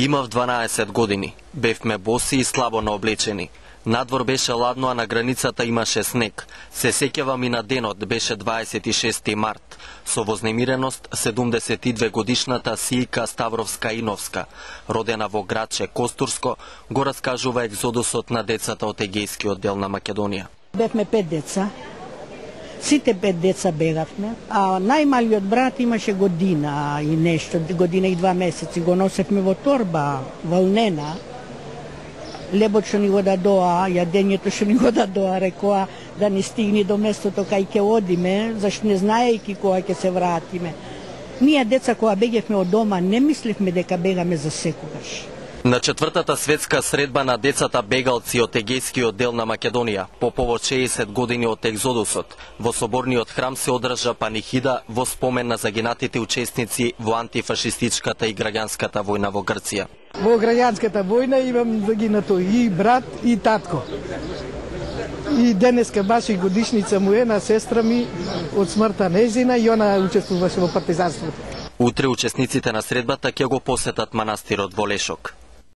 Имав 12 години. Бевме боси и слабо наоблечени. Надвор беше ладно, а на границата имаше снег. Се сеќавам и на денот, беше 26 март. Со вознемиреност 72 годишната Сијка Ставровска Иновска, родена во градче Костурско, го раскажува екзодусот на децата од Егејскиот дел на Македонија. Бевме пет деца. Сите пет деца бегавме, а најмалиот брат имаше година и нешто, година и два месеци. Го носевме во торба, волнена. Лебот што ни го дадоа, јадењето што ни го дадоа, рекоа да ни стигни до местото кај ќе одиме, зашто не знаејќи кога ќе се вратиме. Ние деца кога бегевме од дома не мислевме дека бегаме за секогаш. На четвртата светска средба на децата бегалци од Егејскиот дел на Македонија, по повод 60 години од екзодусот, во соборниот храм се одржа панихида во спомен на загинатите учесници во антифашистичката и граѓанската војна во Грција. Во граѓанската војна имам загинато и брат и татко. И денеска баш и годишница му е на сестра ми од смртта незина и она учествуваше во партизанството. Утре учесниците на средбата ќе го посетат манастирот во Лешок.